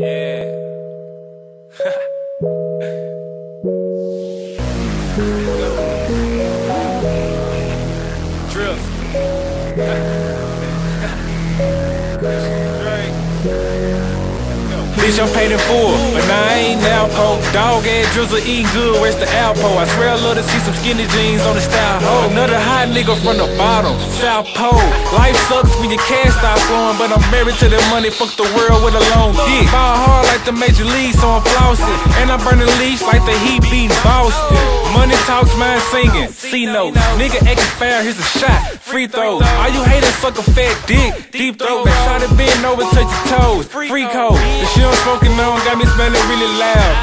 Yeah. Drift. Bitch, I'm paid in full, but now I ain't Alpo. Dog ass drizzle eat good, where's the Alpo? I swear I love to see some skinny jeans on the style hoe. Another hot nigga from the bottom, South Pole. Life sucks when your cash stop flowing, but I'm married to the money, fuck the world with a long dick. Ball hard like the major league, so I'm flossing. And I burn the leash like the heat beating Boston. Money talks, mine singing. C notes. Nigga acting fair, here's a shot. Free throw. All you haters suck a fat dick. Deep throat. That shot it bend over, touch your toes. Free code. The I'm smoking on got me smelling really loud.